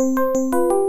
Música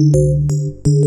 Música